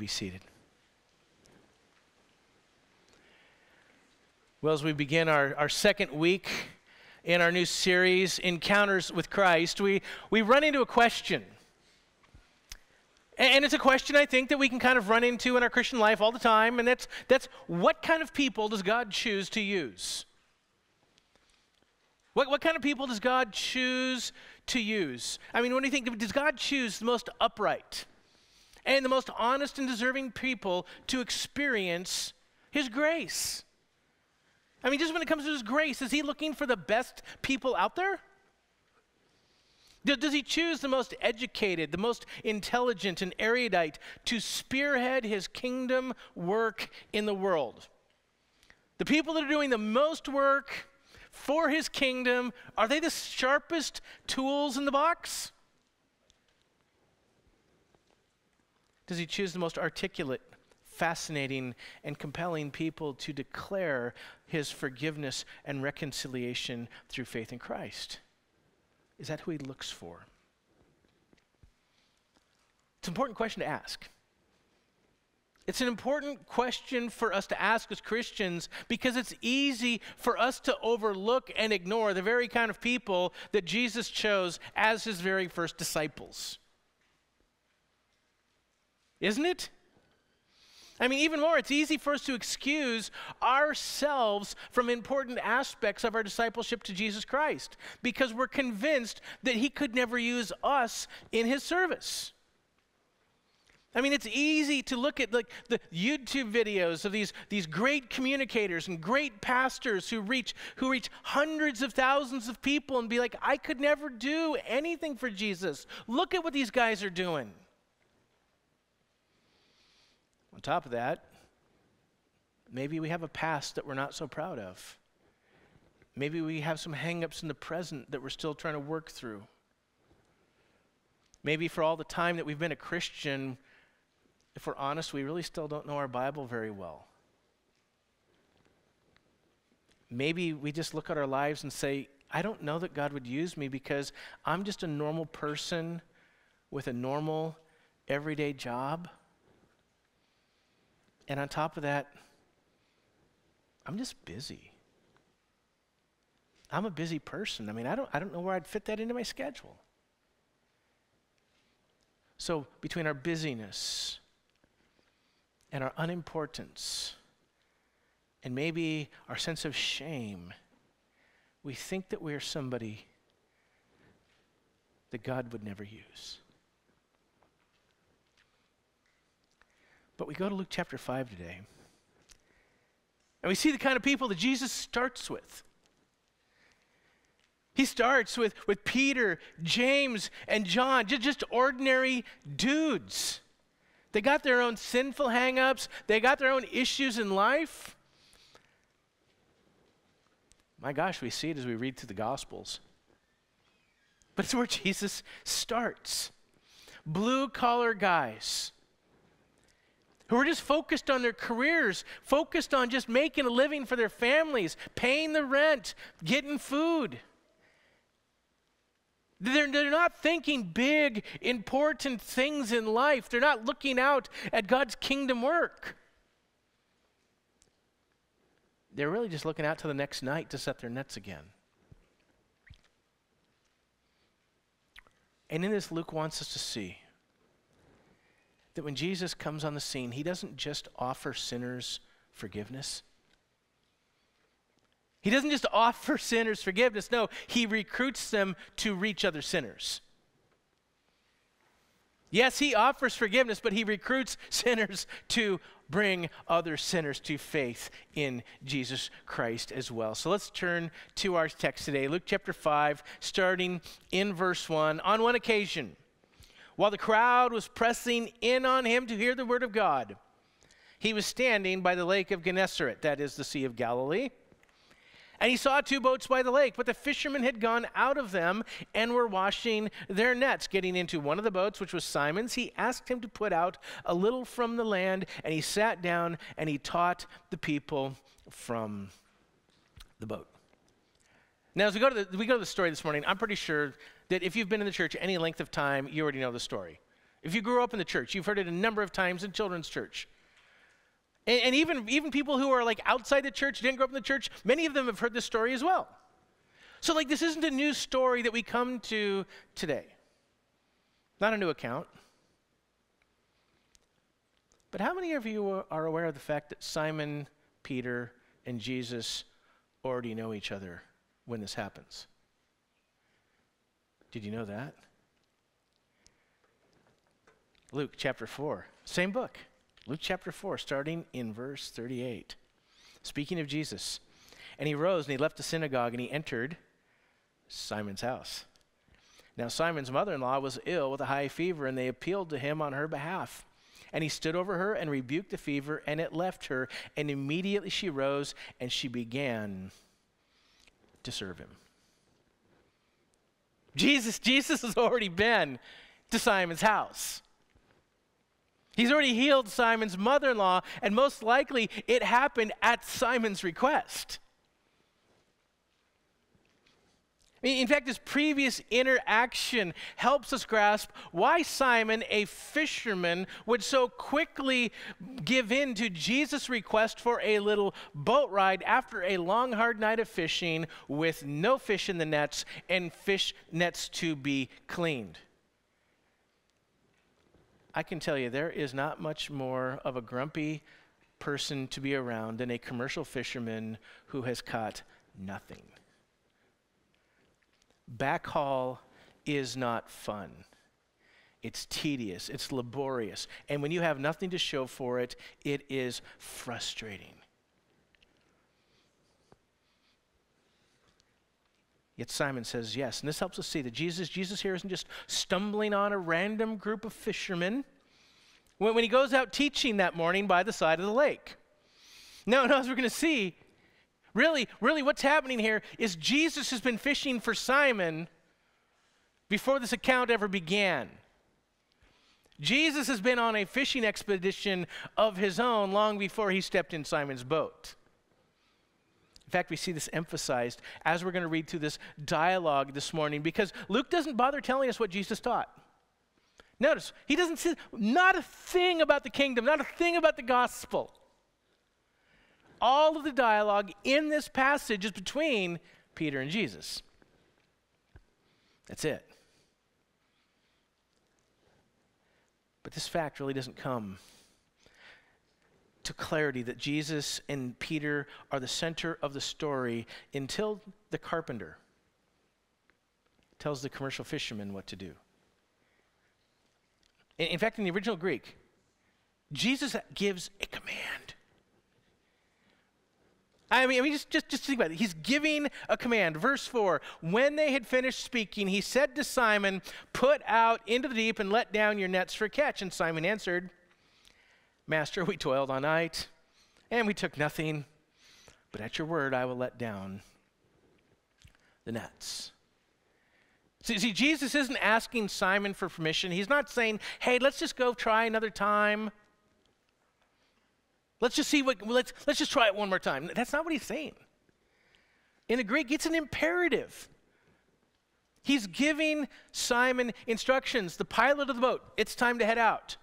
Be seated. Well, as we begin our, our second week in our new series, Encounters with Christ, we, we run into a question. And, it's a question I think that we can kind of run into in our Christian life all the time, and that's, that's what kind of people does God choose to use? What, what kind of people does God choose to use? I mean, when you think, does God choose the most upright and the most honest and deserving people to experience His grace? I mean, just when it comes to his grace, is he looking for the best people out there? Does he choose the most educated, the most intelligent and erudite to spearhead his kingdom work in the world? The people that are doing the most work for his kingdom, are they the sharpest tools in the box? Does he choose the most articulate, fascinating, and compelling people to declare his forgiveness and reconciliation through faith in Christ? Is that who he looks for? It's an important question to ask. It's an important question for us to ask as Christians because it's easy for us to overlook and ignore the very kind of people that Jesus chose as his very first disciples. Isn't it? I mean, even more, it's easy for us to excuse ourselves from important aspects of our discipleship to Jesus Christ because we're convinced that He could never use us in His service. I mean, it's easy to look at like the YouTube videos of these, these great communicators and great pastors who reach who reach hundreds of thousands of people and be like, I could never do anything for Jesus. Look at what these guys are doing. On top of that, maybe we have a past that we're not so proud of. Maybe we have some hangups in the present that we're still trying to work through. Maybe for all the time that we've been a Christian, if we're honest, we really still don't know our Bible very well. Maybe we just look at our lives and say, I don't know that God would use me because I'm just a normal person with a normal, everyday job. And on top of that, I'm just busy. I'm a busy person. I mean, I don't, I don't know where I'd fit that into my schedule. So, between our busyness and our unimportance, and maybe our sense of shame, we think that we're somebody that God would never use. But we go to Luke chapter 5 today, and we see the kind of people that Jesus starts with. He starts with, with Peter, James, and John, just, just ordinary dudes. They got their own sinful hangups, they got their own issues in life. My gosh, we see it as we read through the Gospels. But it's where Jesus starts. Blue collar guys who are just focused on their careers, focused on just making a living for their families, paying the rent, getting food. They're, they're not thinking big, important things in life. They're not looking out at God's kingdom work. They're really just looking out to the next night to set their nets again. And in this, Luke wants us to see that when Jesus comes on the scene, he doesn't just offer sinners forgiveness. He doesn't just offer sinners forgiveness. No, he recruits them to reach other sinners. Yes, he offers forgiveness, but he recruits sinners to bring other sinners to faith in Jesus Christ as well. So let's turn to our text today, Luke chapter 5, starting in verse 1. On one occasion, while the crowd was pressing in on him to hear the word of God. He was standing by the lake of Gennesaret, that is the Sea of Galilee. And he saw two boats by the lake, but the fishermen had gone out of them and were washing their nets. Getting into one of the boats, which was Simon's, he asked him to put out a little from the land, and he sat down and he taught the people from the boat. Now, as we go to the, we go to the story this morning, I'm pretty sure that if you've been in the church any length of time, you already know the story. If you grew up in the church, you've heard it a number of times in children's church. And, and, even, even people who are like outside the church, didn't grow up in the church, many of them have heard this story as well. So, like, this isn't a new story that we come to today. Not a new account. But how many of you are aware of the fact that Simon, Peter, and Jesus already know each other when this happens? Did you know that? Luke chapter 4, same book. Luke chapter 4, starting in verse 38. Speaking of Jesus. And he rose and he left the synagogue and he entered Simon's house. Now, Simon's mother in law was ill with a high fever, and they appealed to him on her behalf. And he stood over her and rebuked the fever, and it left her. And immediately she rose and she began to serve him. Jesus, Jesus has already been to Simon's house. He's already healed Simon's mother in law, and most likely it happened at Simon's request. In fact, this previous interaction helps us grasp why Simon, a fisherman, would so quickly give in to Jesus' request for a little boat ride after a long, hard night of fishing with no fish in the nets and fish nets to be cleaned. I can tell you, there is not much more of a grumpy person to be around than a commercial fisherman who has caught nothing. Backhaul is not fun. It's tedious, it's laborious. And when you have nothing to show for it, it is frustrating. Yet Simon says yes. And this helps us see that Jesus, Jesus here isn't just stumbling on a random group of fishermen when, when he goes out teaching that morning by the side of the lake. No, no, as we're going to see, Really, really, what's happening here is Jesus has been fishing for Simon before this account ever began. Jesus has been on a fishing expedition of his own long before he stepped in Simon's boat. In fact, we see this emphasized as we're going to read through this dialogue this morning because Luke doesn't bother telling us what Jesus taught. Notice, he doesn't say not a thing about the kingdom, not a thing about the gospel all of the dialogue in this passage is between Peter and Jesus. That's it. But this fact really doesn't come to clarity that Jesus and Peter are the center of the story until the carpenter tells the commercial fisherman what to do. In, fact, in the original Greek, Jesus gives a command. I mean, I mean just, just, just think about it. He's giving a command. Verse 4 When they had finished speaking, he said to Simon, Put out into the deep and let down your nets for catch. And Simon answered, Master, we toiled all night, and we took nothing, but at your word I will let down the nets. See, see, Jesus isn't asking Simon for permission. He's not saying, hey, let's just go try another time. Let's just see what, let's, let's just try it one more time. That's not what he's saying. In the Greek, it's an imperative. He's giving Simon instructions, the pilot of the boat, it's time to head out.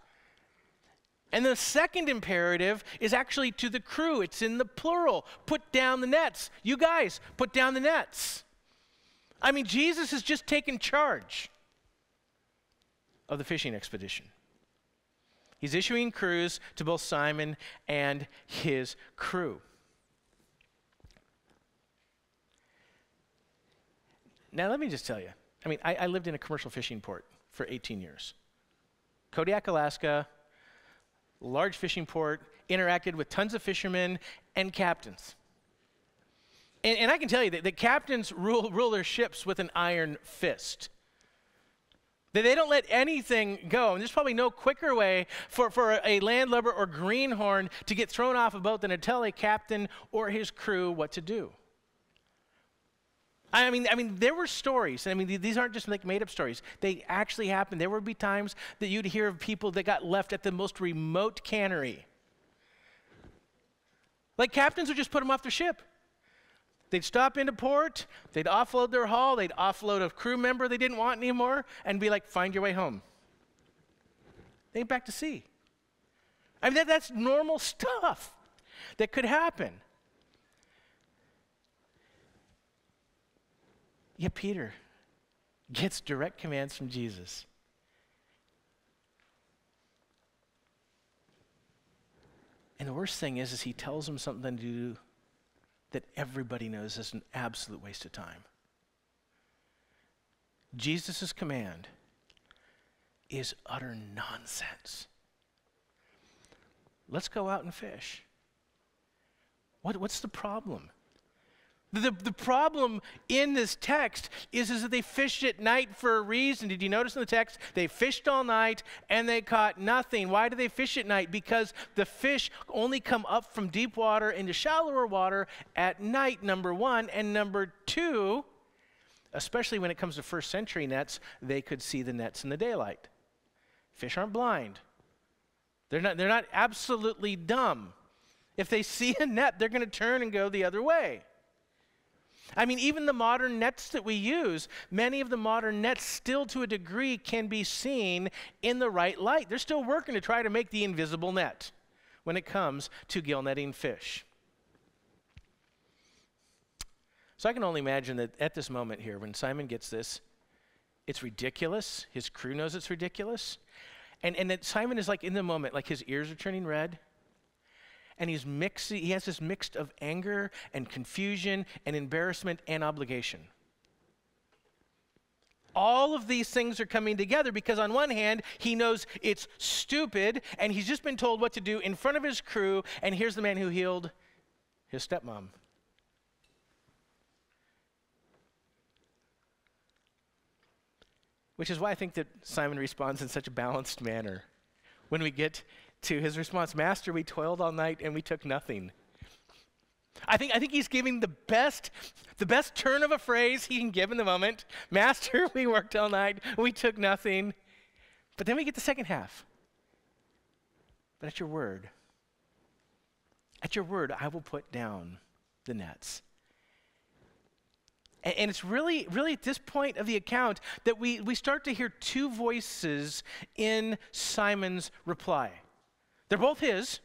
And the second imperative is actually to the crew. It's in the plural. Put down the nets. You guys, put down the nets. I mean, Jesus has just taken charge of the fishing expedition. He's issuing crews to both Simon and his crew. Now, let me just tell you I mean, I, I, lived in a commercial fishing port for 18 years. Kodiak, Alaska, large fishing port, interacted with tons of fishermen and captains. And, and I can tell you that the captains rule, rule their ships with an iron fist. They don't let anything go. And there's probably no quicker way for, for a landlubber or greenhorn to get thrown off a boat than to tell a captain or his crew what to do. I mean, I mean, there were stories. and I mean, these aren't just like made-up stories. They actually happened. There would be times that you'd hear of people that got left at the most remote cannery. Like captains would just put them off their ship. They'd stop into port, they'd offload their haul, they'd offload a crew member they didn't want anymore, and be like, find your way home. They get back to sea. I mean, that, that's normal stuff that could happen. Yet Peter gets direct commands from Jesus. And the worst thing is, is he tells him something to do that everybody knows is an absolute waste of time. Jesus' command is utter nonsense. Let's go out and fish. What, what's the problem? The, the problem in this text is, is that they fished at night for a reason. Did you notice in the text? They fished all night and they caught nothing. Why do they fish at night? Because the fish only come up from deep water into shallower water at night, number one. And number two, especially when it comes to first century nets, they could see the nets in the daylight. Fish aren't blind, they're not, they're not absolutely dumb. If they see a net, they're going to turn and go the other way. I mean, even the modern nets that we use, many of the modern nets still to a degree can be seen in the right light. They're still working to try to make the invisible net when it comes to gill netting fish. So I can only imagine that at this moment here, when Simon gets this, it's ridiculous. His crew knows it's ridiculous. And, and that Simon is like in the moment, like his ears are turning red and he's mixed, he has this mix of anger and confusion and embarrassment and obligation. All of these things are coming together because, on one hand, he knows it's stupid and he's just been told what to do in front of his crew, and here's the man who healed his stepmom. Which is why I think that Simon responds in such a balanced manner. When we get to his response Master, we toiled all night and we took nothing. I think, I think he's giving the best, the best turn of a phrase he can give in the moment. Master, we worked all night, we took nothing. But then we get the second half. But at your word, at your word, I will put down the nets. And, and it's really, really at this point of the account that we, we start to hear two voices in Simon's reply. They're both his.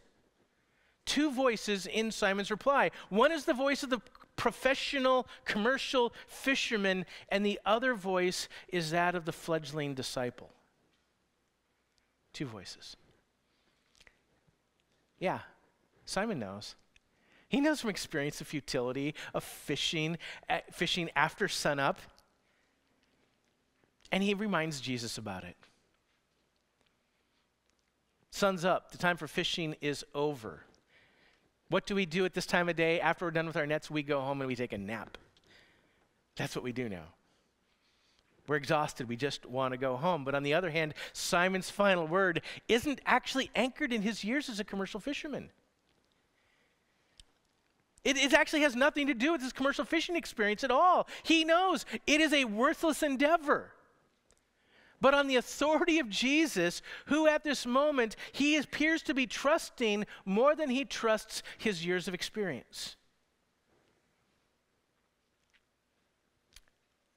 Two voices in Simon's reply. One is the voice of the professional commercial fisherman, and the other voice is that of the fledgling disciple. Two voices. Yeah, Simon knows. He knows from experience the futility of fishing, fishing after sunup, and he reminds Jesus about it. Sun's up. The time for fishing is over. What do we do at this time of day? After we're done with our nets, we go home and we take a nap. That's what we do now. We're exhausted. We just want to go home. But on the other hand, Simon's final word isn't actually anchored in his years as a commercial fisherman. It, it, actually has nothing to do with his commercial fishing experience at all. He knows it is a worthless endeavor but on the authority of Jesus, who at this moment he appears to be trusting more than he trusts his years of experience.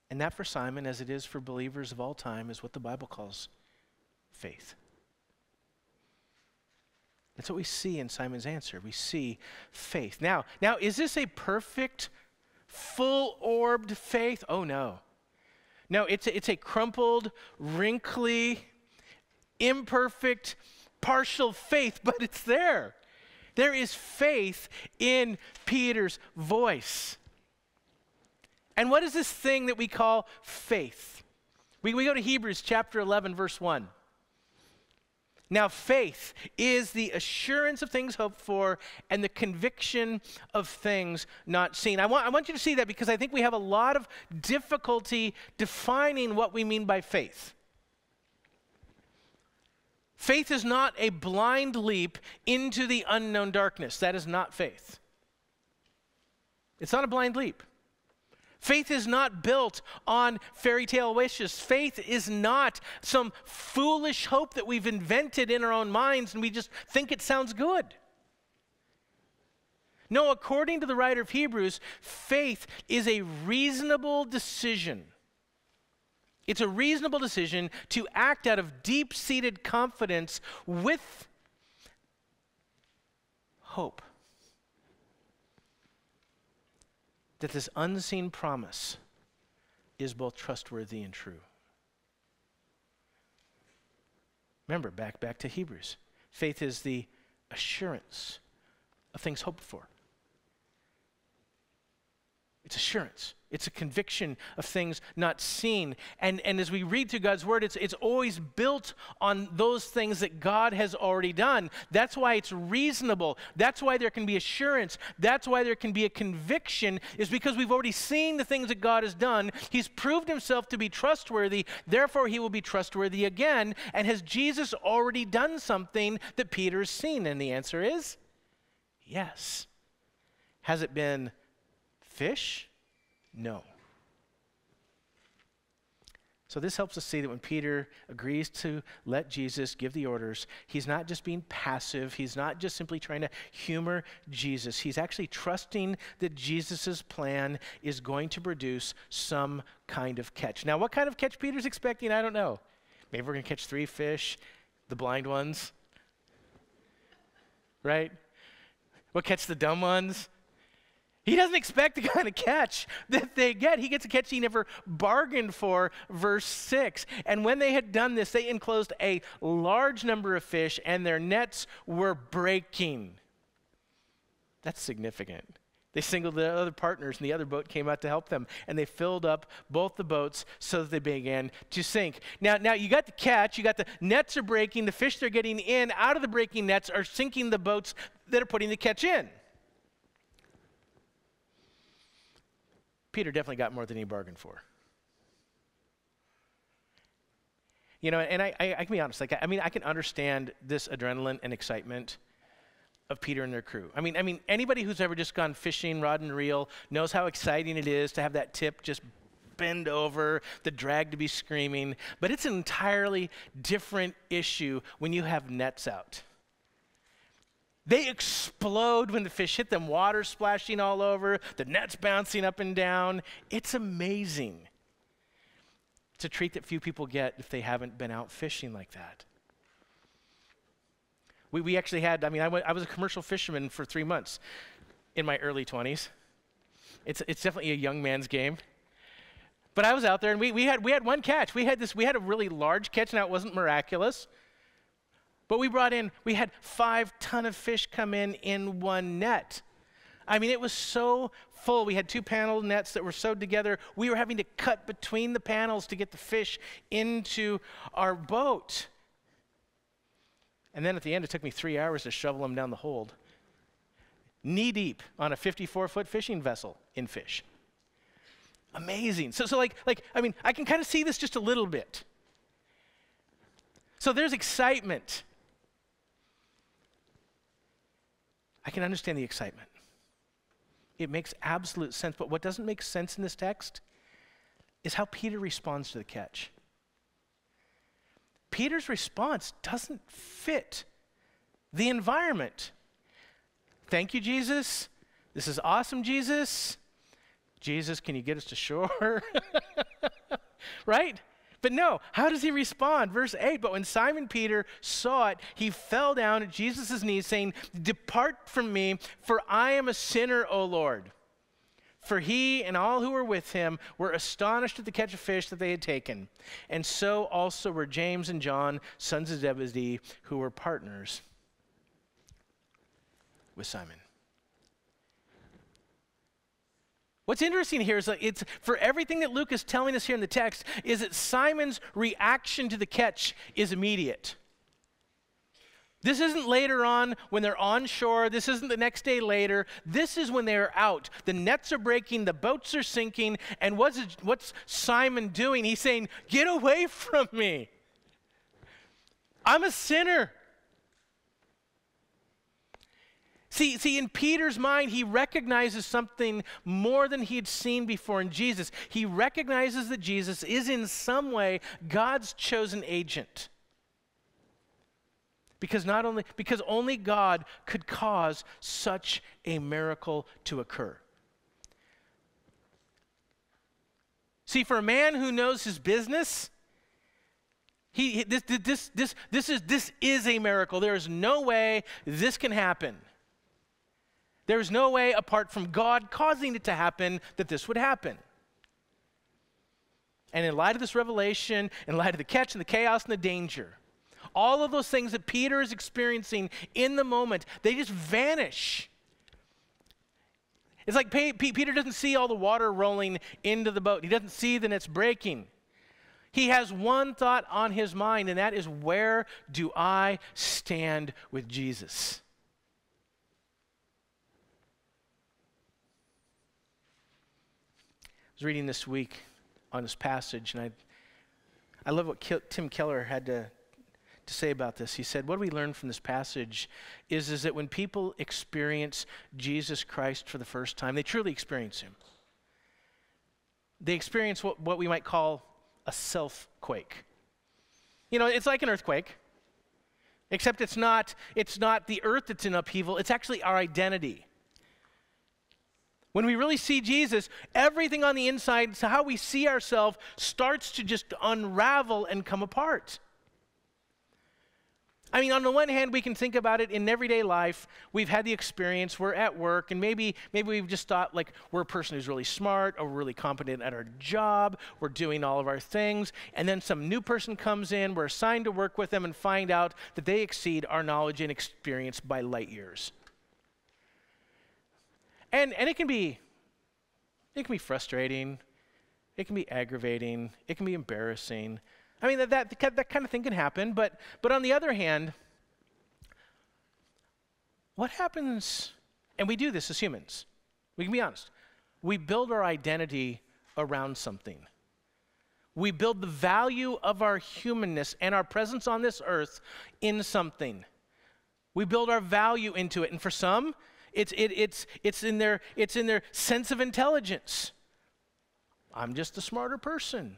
And that for Simon, as it is for believers of all time, is what the Bible calls faith. That's what we see in Simon's answer. We see faith. Now, now is this a perfect, full-orbed faith? Oh no. No, it's a, it's a crumpled, wrinkly, imperfect, partial faith, but it's there. There is faith in Peter's voice. And what is this thing that we call faith? We, we go to Hebrews chapter 11, verse 1. Now, faith is the assurance of things hoped for and the conviction of things not seen. I want, I want you to see that because I think we have a lot of difficulty defining what we mean by faith. Faith is not a blind leap into the unknown darkness. That is not faith. It's not a blind leap. Faith is not built on fairy tale wishes. Faith is not some foolish hope that we've invented in our own minds and we just think it sounds good. No, according to the writer of Hebrews, faith is a reasonable decision It's a reasonable decision to act out of deep seated confidence with hope that this unseen promise is both trustworthy and true. Remember, back back to Hebrews. Faith is the assurance of things hoped for. It's assurance. It's a conviction of things not seen. And, and as we read through God's word, it's, it's always built on those things that God has already done. That's why it's reasonable. That's why there can be assurance. That's why there can be a conviction, is because we've already seen the things that God has done. He's proved himself to be trustworthy. Therefore, he will be trustworthy again. And has Jesus already done something that Peter's seen? And the answer is yes. Has it been fish? No. So, this helps us see that when Peter agrees to let Jesus give the orders, he's not just being passive. He's not just simply trying to humor Jesus. He's actually trusting that Jesus' plan is going to produce some kind of catch. Now, what kind of catch Peter's expecting, I don't know. Maybe we're going to catch three fish, the blind ones, right? We'll catch the dumb ones. He doesn't expect the kind of catch that they get. He gets a catch he never bargained for, verse 6. And when they had done this, they enclosed a large number of fish, and their nets were breaking. That's significant. They singled the other partners, and the other boat came out to help them. And they filled up both the boats so that they began to sink. Now, now you got the catch, you got the nets are breaking, the fish they're getting in out of the breaking nets are sinking the boats that are putting the catch in. Peter definitely got more than he bargained for. You know, and I, I, I can be honest, like, I mean, I can understand this adrenaline and excitement of Peter and their crew. I mean, I mean, anybody who's ever just gone fishing, rod and reel, knows how exciting it is to have that tip just bend over, the drag to be screaming. But it's an entirely different issue when you have nets out. They explode when the fish hit them, water splashing all over, the nets bouncing up and down. It's amazing. It's a treat that few people get if they haven't been out fishing like that. We, we actually had, I mean, I, went, I was a commercial fisherman for three months in my early 20s. It's, it's definitely a young man's game. But I was out there and we, we, had, we had one catch. We had, this, we had a really large catch. Now, it wasn't miraculous. But we brought in, we had five ton of fish come in in one net. I mean, it was so full. We had two panel nets that were sewed together. We were having to cut between the panels to get the fish into our boat. And then at the end, it took me three hours to shovel them down the hold, knee deep on a 54 foot fishing vessel in fish. Amazing. So, so like, like, I mean, I can kind of see this just a little bit. So there's excitement I can understand the excitement. It makes absolute sense. But what doesn't make sense in this text is how Peter responds to the catch. Peter's response doesn't fit the environment. Thank you, Jesus. This is awesome, Jesus. Jesus, can you get us to shore? right? But no, how does he respond? Verse 8 But when Simon Peter saw it, he fell down at Jesus' knees, saying, Depart from me, for I am a sinner, O Lord. For he and all who were with him were astonished at the catch of fish that they had taken. And so also were James and John, sons of Zebedee, who were partners with Simon. What's interesting here is that it's for everything that Luke is telling us here in the text is that Simon's reaction to the catch is immediate. This isn't later on when they're on shore. This isn't the next day later. This is when they're out. The nets are breaking, the boats are sinking, and what's, what's Simon doing? He's saying, Get away from me. I'm a sinner. See, see, in Peter's mind, he recognizes something more than he had seen before in Jesus. He recognizes that Jesus is in some way God's chosen agent. Because not only because only God could cause such a miracle to occur. See, for a man who knows his business, he, this, this, this, this, is, this is a miracle. There is no way this can happen. There is no way, apart from God causing it to happen, that this would happen. And in light of this revelation, in light of the catch and the chaos and the danger, all of those things that Peter is experiencing in the moment, they just vanish. It's like Peter doesn't see all the water rolling into the boat, he doesn't see that it's breaking. He has one thought on his mind, and that is where do I stand with Jesus? I was reading this week on this passage, and I, I love what Tim Keller had to to say about this. He said, What we learn from this passage is, is that when people experience Jesus Christ for the first time, they truly experience Him. They experience what, what we might call a self quake. You know, it's like an earthquake, except it's not, it's not the earth that's in upheaval, it's actually our identity. When we really see Jesus, everything on the inside, so how we see ourselves, starts to just unravel and come apart. I mean, on the one hand, we can think about it in everyday life. We've had the experience, we're at work, and maybe, maybe we've just thought like we're a person who's really smart or really competent at our job, we're doing all of our things, and then some new person comes in, we're assigned to work with them and find out that they exceed our knowledge and experience by light years. And, and it can be it can be frustrating, it can be aggravating, it can be embarrassing. I mean, that, that, that kind of thing can happen, but, but on the other hand, what happens, and we do this as humans, we can be honest, we build our identity around something. We build the value of our humanness and our presence on this earth in something. We build our value into it. And for some, it's, it, it's, it's, in their, it's in their sense of intelligence. I'm just a smarter person.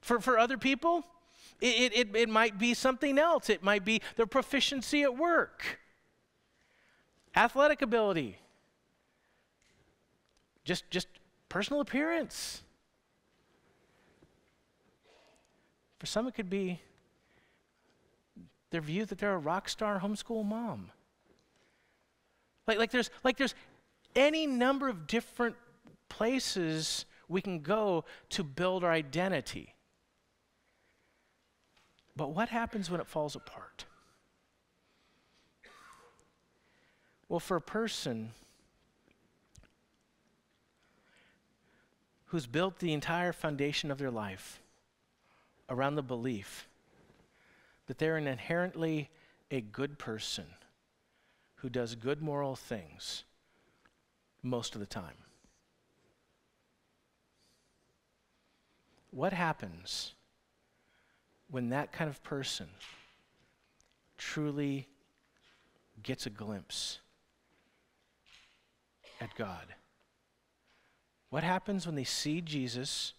For, for other people, it, it, it might be something else. It might be their proficiency at work, athletic ability, just, just personal appearance. For some, it could be their view that they're a rock star homeschool mom. Like, like, there's, like there's any number of different places we can go to build our identity. But what happens when it falls apart? Well, for a person who's built the entire foundation of their life around the belief that they're an inherently a good person who does good moral things most of the time. What happens when that kind of person truly gets a glimpse at God? What happens when they see Jesus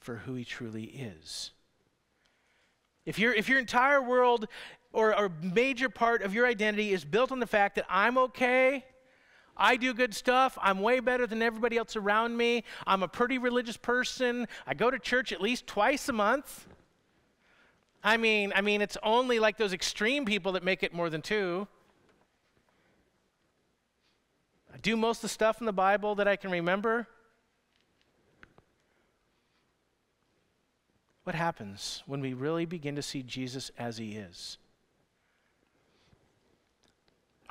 for who he truly is? If, you if your entire world or a major part of your identity is built on the fact that I'm okay, I do good stuff. I'm way better than everybody else around me. I'm a pretty religious person. I go to church at least twice a month. I mean, I mean, it's only like those extreme people that make it more than two. I do most of the stuff in the Bible that I can remember. What happens when we really begin to see Jesus as he is?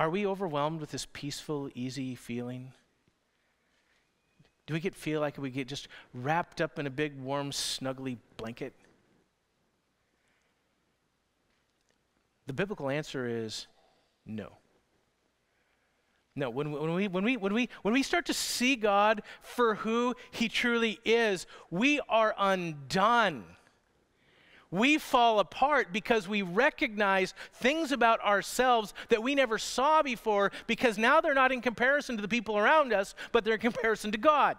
Are we overwhelmed with this peaceful, easy feeling? Do we get feel like we get just wrapped up in a big, warm, snuggly blanket? The biblical answer is no. No, when, when, we, when, we, when, we, when we start to see God for who He truly is, we are undone. We fall apart because we recognize things about ourselves that we never saw before because now they're not in comparison to the people around us, but they're in comparison to God.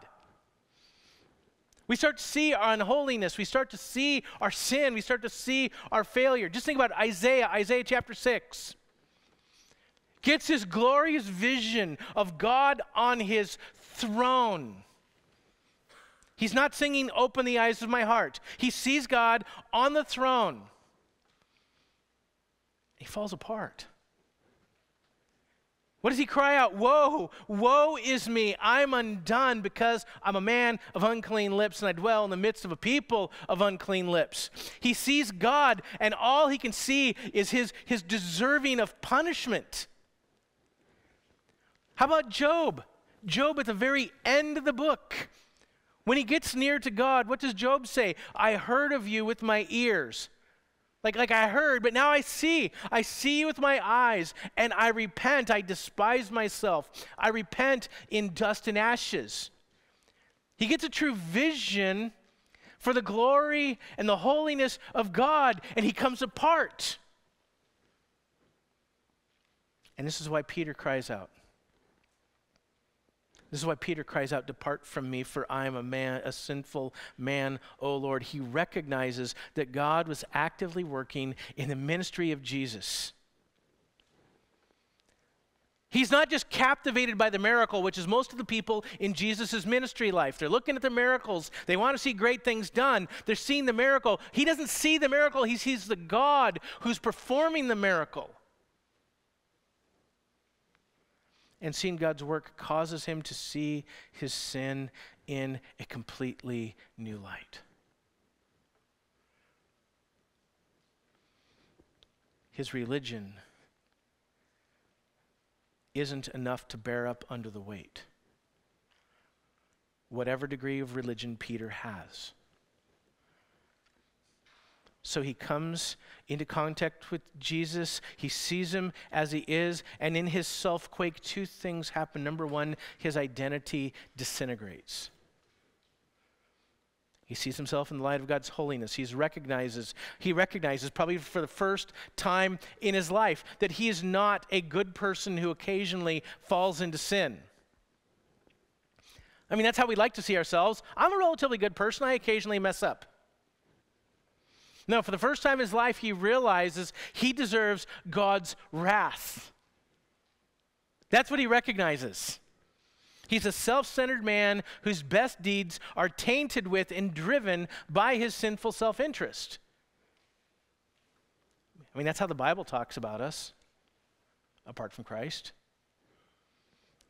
We start to see our unholiness. We start to see our sin. We start to see our failure. Just think about Isaiah, Isaiah chapter 6. Gets his glorious vision of God on his throne. He's not singing, Open the eyes of my heart. He sees God on the throne. He falls apart. What does he cry out? Woe, woe is me. I'm undone because I'm a man of unclean lips and I dwell in the midst of a people of unclean lips. He sees God and all he can see is his, his deserving of punishment. How about Job? Job at the very end of the book. When he gets near to God, what does Job say? I heard of you with my ears. Like, like I heard, but now I see. I see with my eyes, and I repent. I despise myself. I repent in dust and ashes. He gets a true vision for the glory and the holiness of God, and he comes apart. And this is why Peter cries out. This is why Peter cries out, Depart from me, for I am a man, a sinful man, O Lord. He recognizes that God was actively working in the ministry of Jesus. He's not just captivated by the miracle, which is most of the people in Jesus' ministry life. They're looking at the miracles. They want to see great things done. They're seeing the miracle. He doesn't see the miracle, he sees the God who's performing the miracle. And seeing God's work causes him to see his sin in a completely new light. His religion isn't enough to bear up under the weight, whatever degree of religion Peter has. So he comes into contact with Jesus. He sees him as he is. And in his self quake, two things happen. Number one, his identity disintegrates. He sees himself in the light of God's holiness. He recognizes, he recognizes probably for the first time in his life that he is not a good person who occasionally falls into sin. I mean, that's how we like to see ourselves. I'm a relatively good person. I occasionally mess up. No, for the first time in his life, he realizes he deserves God's wrath. That's what he recognizes. He's a self centered man whose best deeds are tainted with and driven by his sinful self interest. I mean, that's how the Bible talks about us, apart from Christ.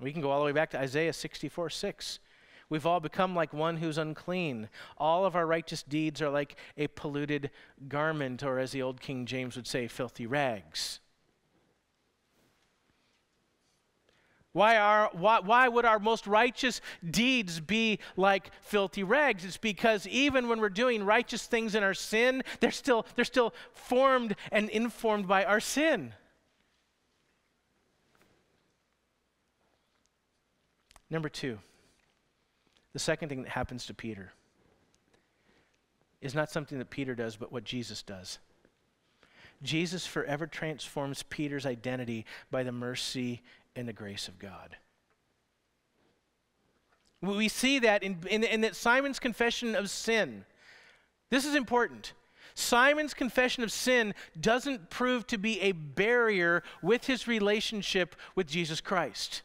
We can go all the way back to Isaiah 64 6. We've all become like one who's unclean. All of our righteous deeds are like a polluted garment, or as the old King James would say, filthy rags. Why, are, why, why would our most righteous deeds be like filthy rags? It's because even when we're doing righteous things in our sin, they're still, they're still formed and informed by our sin. Number two. The second thing that happens to Peter is not something that Peter does, but what Jesus does. Jesus forever transforms Peter's identity by the mercy and the grace of God. We see that in, in, in that Simon's confession of sin. This is important. Simon's confession of sin doesn't prove to be a barrier with his relationship with Jesus Christ.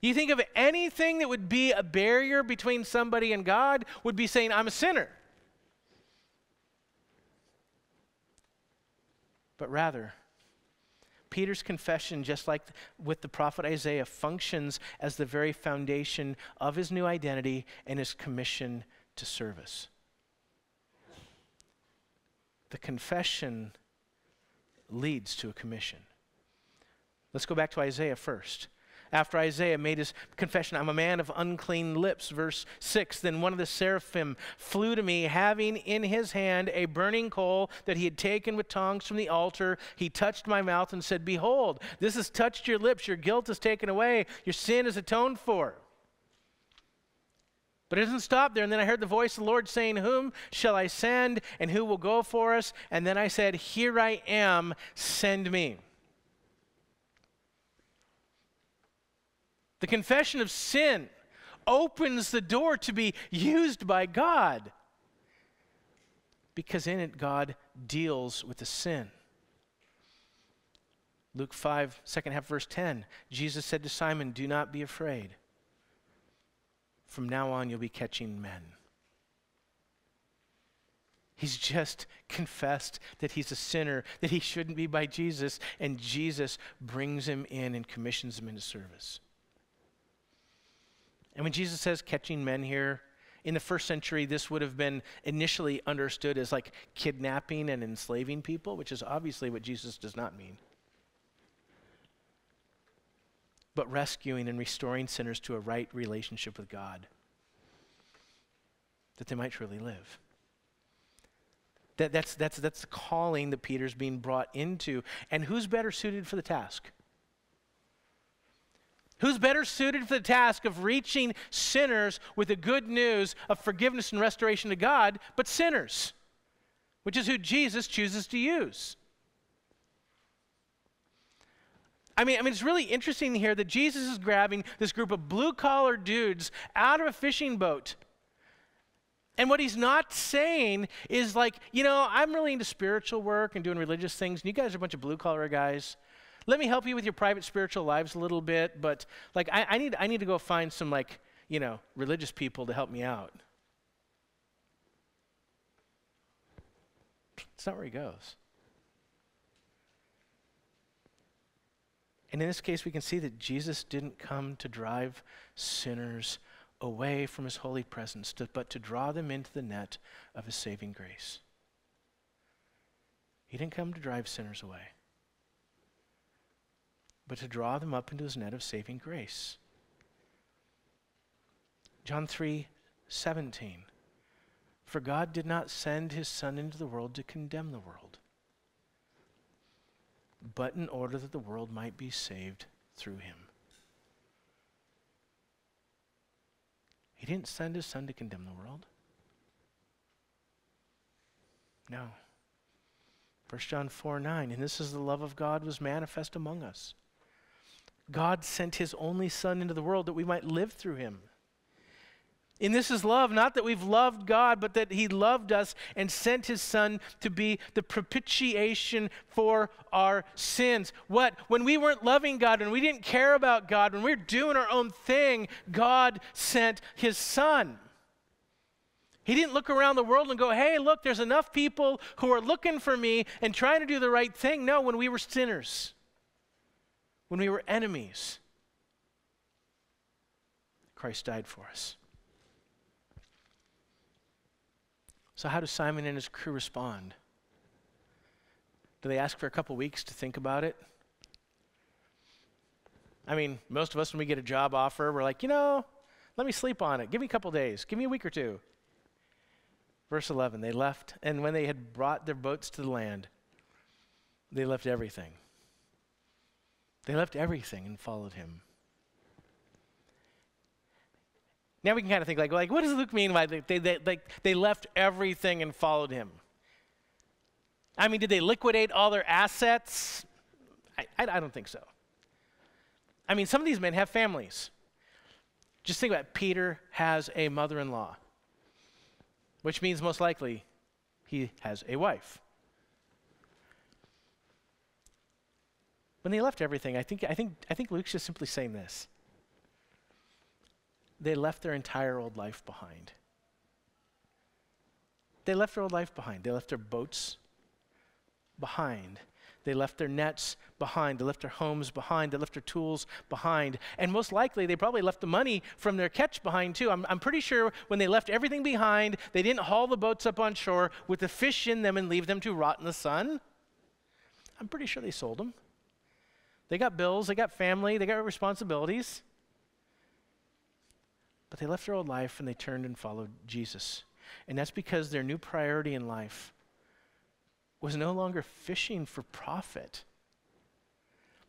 You think of anything that would be a barrier between somebody and God would be saying, I'm a sinner. But rather, Peter's confession, just like with the prophet Isaiah, functions as the very foundation of his new identity and his commission to service. The confession leads to a commission. Let's go back to Isaiah first after Isaiah made his confession, I'm a man of unclean lips. Verse 6 Then one of the seraphim flew to me, having in his hand a burning coal that he had taken with tongs from the altar. He touched my mouth and said, Behold, this has touched your lips. Your guilt is taken away, your sin is atoned for. But it doesn't stop there. And then I heard the voice of the Lord saying, Whom shall I send, and who will go for us? And then I said, Here I am, send me. The confession of sin opens the door to be used by God because in it God deals with the sin. Luke 5, second half, verse 10, Jesus said to Simon, Do not be afraid. From now on, you'll be catching men. He's just confessed that he's a sinner, that he shouldn't be by Jesus, and Jesus brings him in and commissions him into service. And when Jesus says catching men here, in the first century, this would have been initially understood as like kidnapping and enslaving people, which is obviously what Jesus does not mean. But rescuing and restoring sinners to a right relationship with God, that they might truly live. That, that's, that's, that's the calling that Peter's being brought into. And who's better suited for the task? Who's better suited for the task of reaching sinners with the good news of forgiveness and restoration to God but sinners, which is who Jesus chooses to use? I mean, I mean, it's really interesting here that Jesus is grabbing this group of blue collar dudes out of a fishing boat and what he's not saying is like, you know, I'm really into spiritual work and doing religious things, and you guys are a bunch of blue collar guys. Let me help you with your private spiritual lives a little bit, but like I, I, need I need to go find some like, you know, religious people to help me out. It's not where he goes. And in this case, we can see that Jesus didn't come to drive sinners away from his holy presence, to, but to draw them into the net of his saving grace. He didn't come to drive sinners away, but to draw them up into his net of saving grace. John 3 17. For God did not send his Son into the world to condemn the world, but in order that the world might be saved through him. He didn't send his son to condemn the world. No. 1 John 4 9, and this is the love of God was manifest among us. God sent his only Son into the world that we might live through him. And this is love, not that we've loved God, but that He loved us and sent His Son to be the propitiation for our sins. What? When we weren't loving God and we didn't care about God, when we were doing our own thing, God sent His Son. He didn't look around the world and go, hey, look, there's enough people who are looking for me and trying to do the right thing. No, when we were sinners, when we were enemies, Christ died for us. So, how do Simon and his crew respond? Do they ask for a couple weeks to think about it? I mean, most of us, when we get a job offer, we're like, you know, let me sleep on it. Give me a couple days. Give me a week or two. Verse 11 They left, and when they had brought their boats to the land, they left everything. They left everything and followed him. Now we can kind of think like, like what does Luke mean by they, they, like, they left everything and followed him? I mean, did they liquidate all their assets? I, I, I don't think so. I mean, some of these men have families. Just think about it. Peter has a mother in law, which means most likely he has a wife. When they left everything, I think, I think, I think Luke's just simply saying this they left their entire old life behind. They left their old life behind. They left their boats behind. They left their nets behind. They left their homes behind. They left their tools behind. And most likely, they probably left the money from their catch behind too. I'm, I'm pretty sure when they left everything behind, they didn't haul the boats up on shore with the fish in them and leave them to rot in the sun. I'm pretty sure they sold them. They got bills, they got family, they got responsibilities. But they left their old life and they turned and followed Jesus. And that's because their new priority in life was no longer fishing for profit,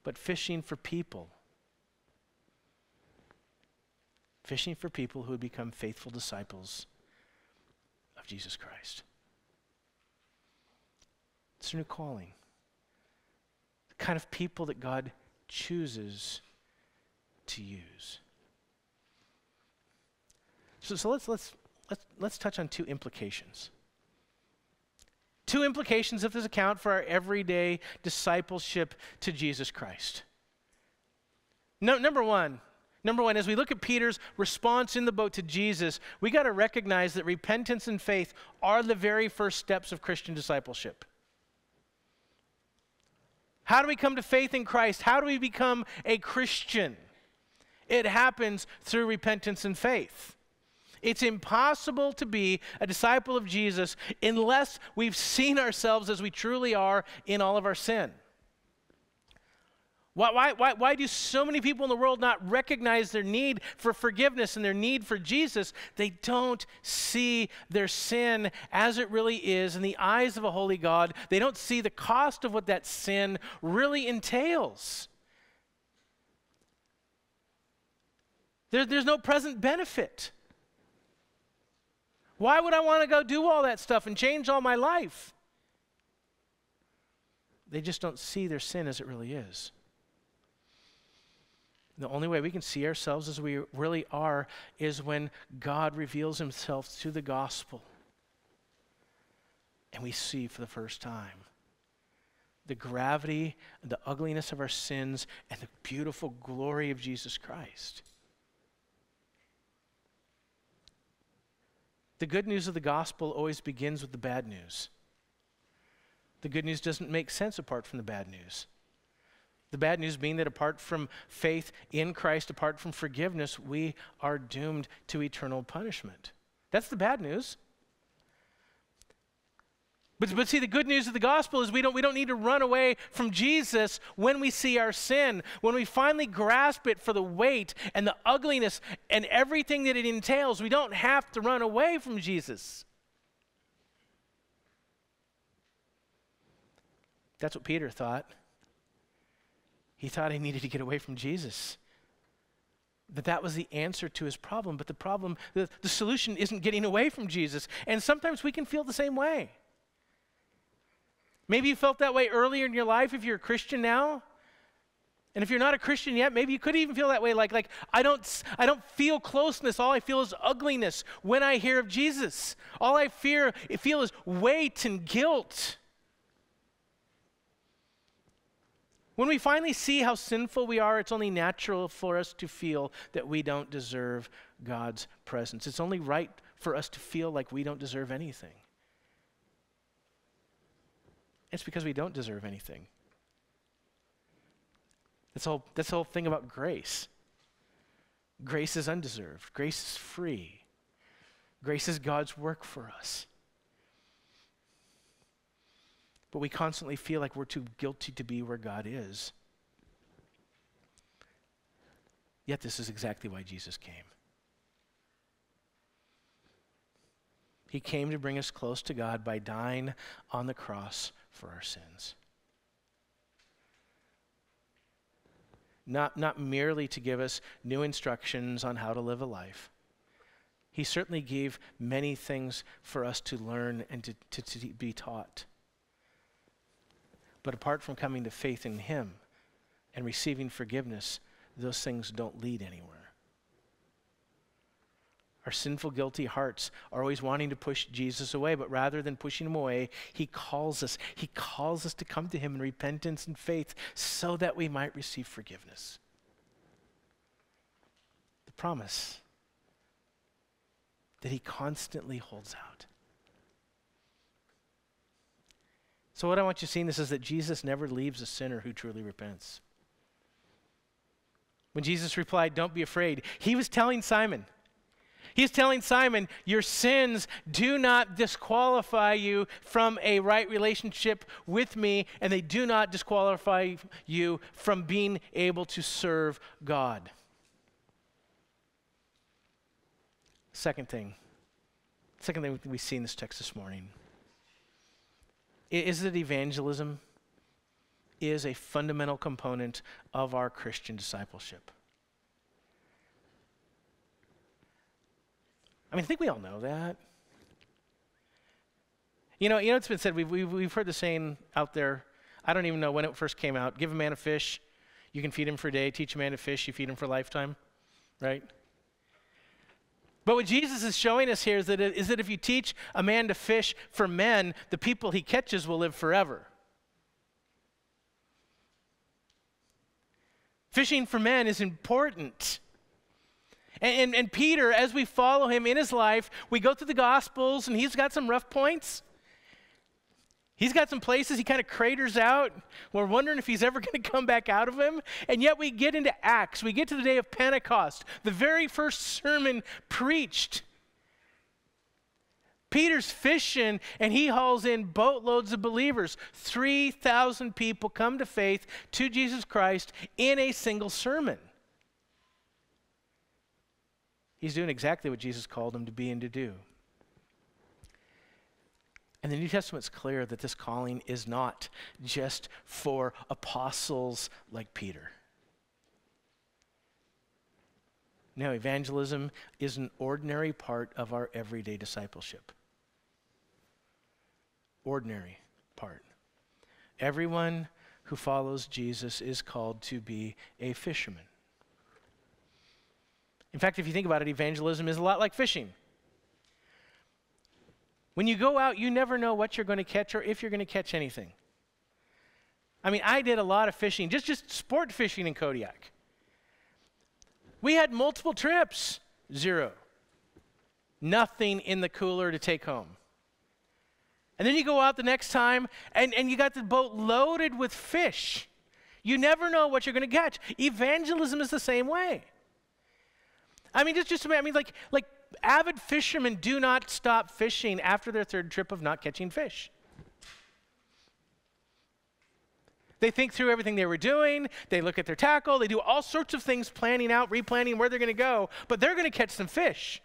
but fishing for people. Fishing for people who would become faithful disciples of Jesus Christ. It's a new calling. Kind of people that God chooses to use. So, so let's, let's, let's, let's touch on two implications. Two implications of this account for our everyday discipleship to Jesus Christ. No, number one, Number one, as we look at Peter's response in the boat to Jesus, we got to recognize that repentance and faith are the very first steps of Christian discipleship. How do we come to faith in Christ? How do we become a Christian? It happens through repentance and faith. It's impossible to be a disciple of Jesus unless we've seen ourselves as we truly are in all of our sin. Why, why, why, why do so many people in the world not recognize their need for forgiveness and their need for Jesus? They don't see their sin as it really is in the eyes of a holy God. They don't see the cost of what that sin really entails. There, there's no present benefit. Why would I want to go do all that stuff and change all my life? They just don't see their sin as it really is. The only way we can see ourselves as we really are is when God reveals himself through the gospel. And we see for the first time the gravity and the ugliness of our sins and the beautiful glory of Jesus Christ. The good news of the gospel always begins with the bad news. The good news doesn't make sense apart from the bad news. The bad news being that apart from faith in Christ, apart from forgiveness, we are doomed to eternal punishment. That's the bad news. But, but see, the good news of the gospel is we don't, we don't need to run away from Jesus when we see our sin. When we finally grasp it for the weight and the ugliness and everything that it entails, we don't have to run away from Jesus. That's what Peter thought. He thought he needed to get away from Jesus. That that was the answer to his problem. But the problem, the, the solution isn't getting away from Jesus. And sometimes we can feel the same way. Maybe you felt that way earlier in your life if you're a Christian now. And if you're not a Christian yet, maybe you could even feel that way like, like I, don't, I don't feel closeness. All I feel is ugliness when I hear of Jesus. All I fear, feel is weight and guilt. When we finally see how sinful we are, it's only natural for us to feel that we don't deserve God's presence. It's only right for us to feel like we don't deserve anything. It's because we don't deserve anything. That's whole, that's whole thing about grace. Grace is undeserved, grace is free, grace is God's work for us. But we constantly feel like we're too guilty to be where God is. Yet, this is exactly why Jesus came. He came to bring us close to God by dying on the cross for our sins. Not, not merely to give us new instructions on how to live a life. He certainly gave many things for us to learn and to, to, to be taught. But apart from coming to faith in Him and receiving forgiveness, those things don't lead anywhere. Our sinful, guilty hearts are always wanting to push Jesus away, but rather than pushing him away, he calls us. He calls us to come to him in repentance and faith so that we might receive forgiveness. The promise that he constantly holds out. So, what I want you to see in this is that Jesus never leaves a sinner who truly repents. When Jesus replied, Don't be afraid, he was telling Simon, He's telling Simon, Your sins do not disqualify you from a right relationship with me, and they do not disqualify you from being able to serve God. Second thing, second thing we see in this text this morning is that evangelism is a fundamental component of our Christian discipleship. I mean, I think we all know that. You know, you know, it's been said, we've, we've, we've heard the saying out there, I don't even know when it first came out give a man a fish, you can feed him for a day, teach a man to fish, you feed him for a lifetime, right? But what Jesus is showing us here is that, it, is that if you teach a man to fish for men, the people he catches will live forever. Fishing for men is important. And, and, and, Peter, as we follow him in his life, we go through the Gospels, and he's got some rough points. He's got some places he kind of craters out. We're wondering if he's ever going to come back out of him. And yet we get into Acts. We get to the day of Pentecost, the very first sermon preached. Peter's fishing and he hauls in boatloads of believers. 3,000 people come to faith to Jesus Christ in a single sermon. He's doing exactly what Jesus called him to be and to do. And the New Testament's clear that this calling is not just for apostles like Peter. Now, evangelism is an ordinary part of our everyday discipleship. Ordinary part. Everyone who follows Jesus is called to be a fisherman. In fact, if you think about it, evangelism is a lot like fishing. When you go out, you never know what you're going to catch or if you're going to catch anything. I mean, I did a lot of fishing, just, just sport fishing in Kodiak. We had multiple trips, zero. Nothing in the cooler to take home. And then you go out the next time and, and you got the boat loaded with fish. You never know what you're going to catch. Evangelism is the same way. I mean, just, just I mean, like, like avid fishermen do not stop fishing after their third trip of not catching fish. They think through everything they were doing. They look at their tackle. They do all sorts of things, planning out, replanning where they're going to go, but they're going to catch some fish.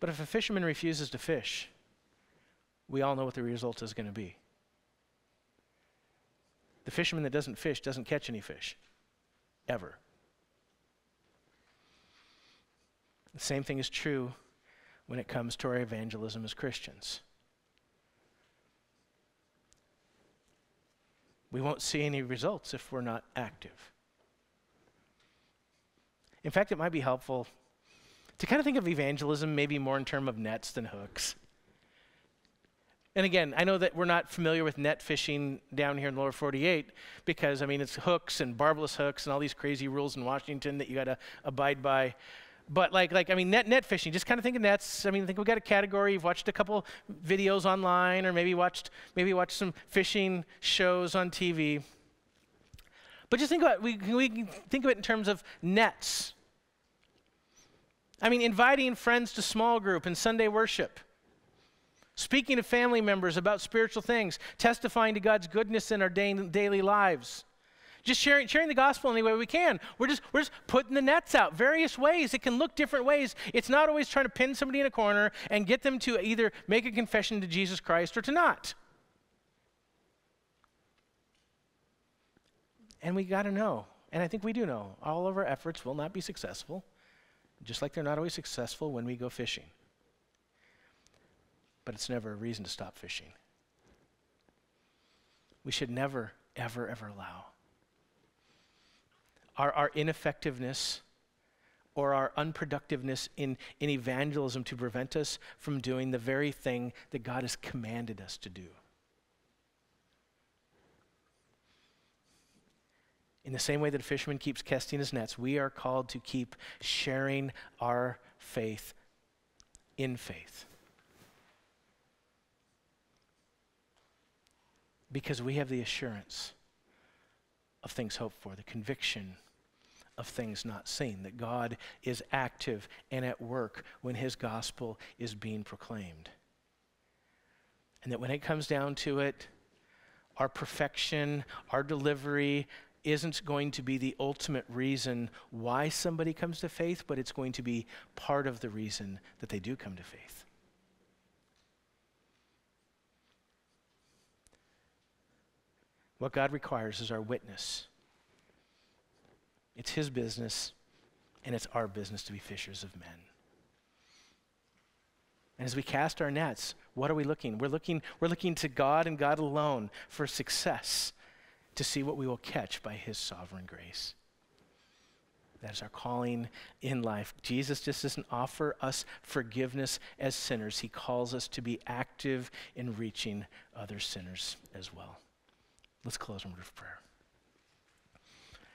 But if a fisherman refuses to fish, we all know what the result is going to be. The fisherman that doesn't fish doesn't catch any fish ever. The same thing is true when it comes to our evangelism as Christians. We won't see any results if we're not active. In fact, it might be helpful to kind of think of evangelism maybe more in terms of nets than hooks. And again, I know that we're not familiar with net fishing down here in lower 48 because, I mean, it's hooks and barbless hooks and all these crazy rules in Washington that you got to abide by. But like, like I mean, net net fishing. Just kind of think of nets. I mean, I think we've got a category. You've watched a couple videos online, or maybe watched maybe watched some fishing shows on TV. But just think about we we think of it in terms of nets. I mean, inviting friends to small group and Sunday worship speaking to family members about spiritual things, testifying to God's goodness in our daily lives. Just sharing, sharing the gospel any way we can. We're just, we're just putting the nets out various ways. It can look different ways. It's not always trying to pin somebody in a corner and get them to either make a confession to Jesus Christ or to not. And we got to know, and I think we do know, all of our efforts will not be successful, just like they're not always successful when we go fishing but it's never a reason to stop fishing. We should never, ever, ever allow our, our ineffectiveness or our unproductiveness in, in evangelism to prevent us from doing the very thing that God has commanded us to do. In the same way that a fisherman keeps casting his nets, we are called to keep sharing our faith in faith. Because we have the assurance of things hoped for, the conviction of things not seen, that God is active and at work when his gospel is being proclaimed. And that when it comes down to it, our perfection, our delivery, isn't going to be the ultimate reason why somebody comes to faith, but it's going to be part of the reason that they do come to faith. What God requires is our witness. It's His business, and it's our business to be fishers of men. And as we cast our nets, what are we looking? We're looking, we're looking to God and God alone for success to see what we will catch by His sovereign grace. That is our calling in life. Jesus just doesn't offer us forgiveness as sinners, He calls us to be active in reaching other sinners as well. Let's close in word of prayer.